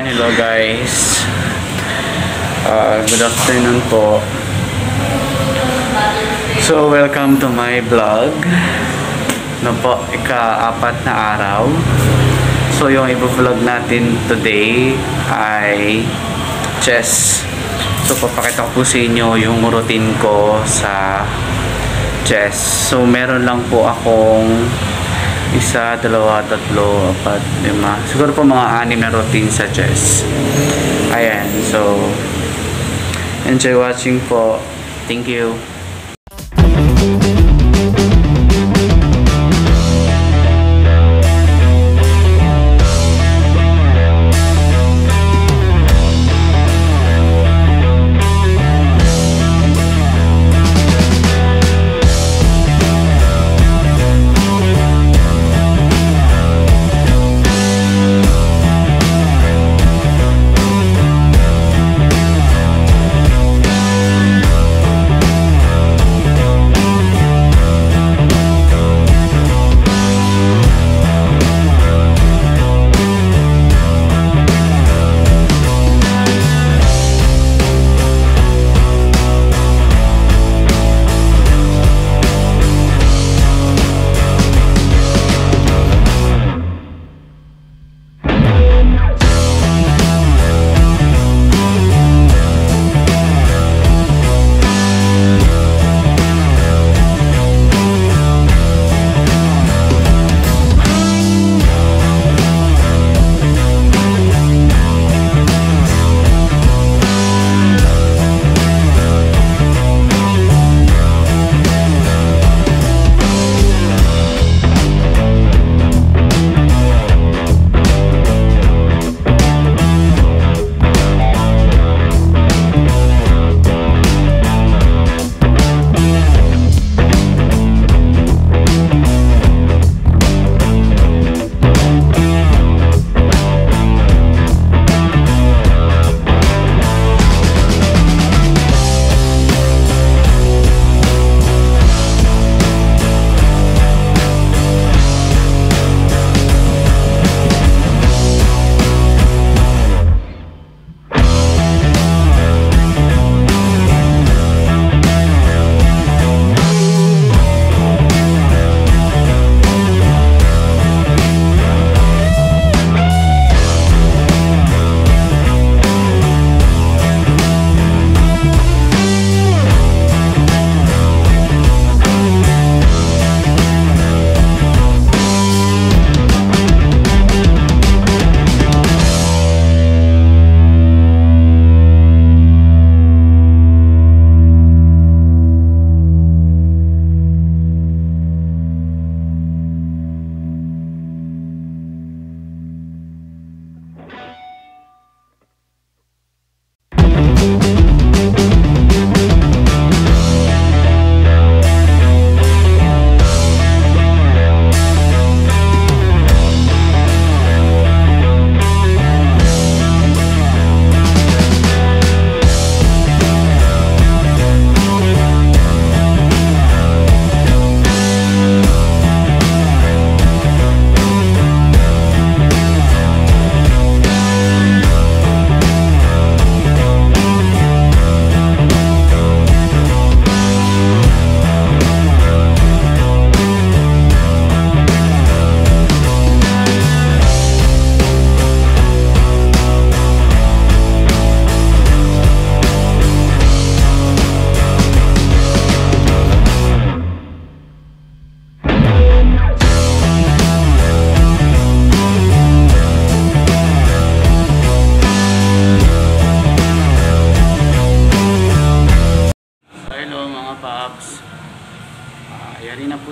Hello guys. Uh, good afternoon po. So, welcome to my vlog. No po, ika-apat na araw. So, yung i-vlog natin today ay chess. So, papakita ko po sa inyo yung routine ko sa chess. So, meron lang po akong isa, dalawa, tatlo, apat, lima. Siguro po mga anim na routine sa chess. Ayan, so enjoy watching po. Thank you.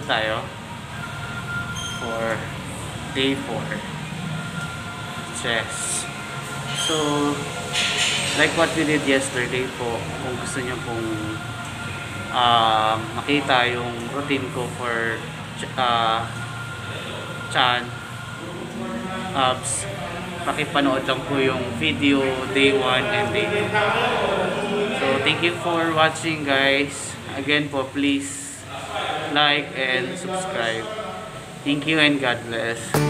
Tayo for day 4 chess. So, like what we did yesterday po, kung gusto niyo pong uh, makita yung routine ko for uh, chan, abs, pakipanood lang po yung video day 1 and day 2. So, thank you for watching guys. Again po, please like and subscribe. Thank you and God bless.